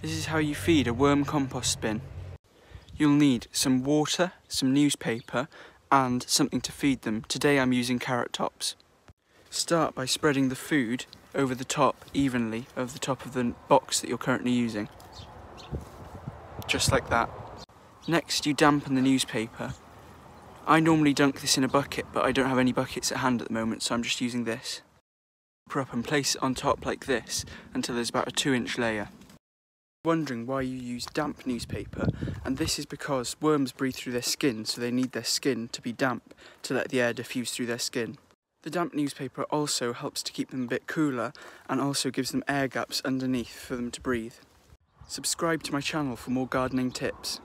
This is how you feed a worm compost bin. You'll need some water, some newspaper and something to feed them. Today I'm using carrot tops. Start by spreading the food over the top evenly over the top of the box that you're currently using. Just like that. Next you dampen the newspaper. I normally dunk this in a bucket but I don't have any buckets at hand at the moment so I'm just using this. Up and place it on top like this until there's about a two inch layer wondering why you use damp newspaper and this is because worms breathe through their skin so they need their skin to be damp to let the air diffuse through their skin. The damp newspaper also helps to keep them a bit cooler and also gives them air gaps underneath for them to breathe. Subscribe to my channel for more gardening tips.